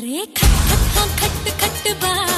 रे खट खट खट खट बा।